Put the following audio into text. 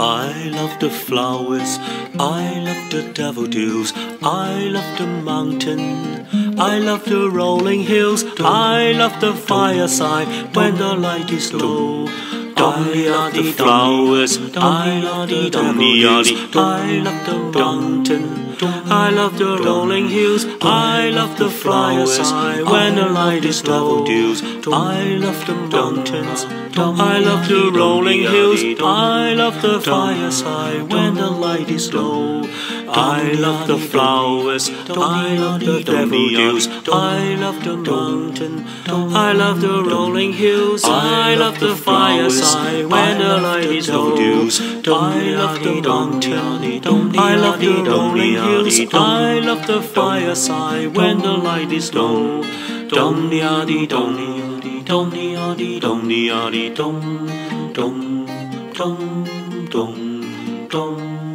I love the flowers, I love the daffodils, I love the mountain, I love the rolling hills, I love the fireside when the light is low. I love the flowers, I love the daffodils, I love the mountain. I love the rolling hills, I love the fireside when the light is low. I love the mountains, I love the rolling hills, I love the fireside when the light is low. I love the flowers, I love the daffodils, I love the mountain, I love the rolling hills, I love the fireside when the light is low. I love the mountain, I love the rolling hills, I love the fireside when the light is low. Ya di dum ya di dum ya di dum dum dum.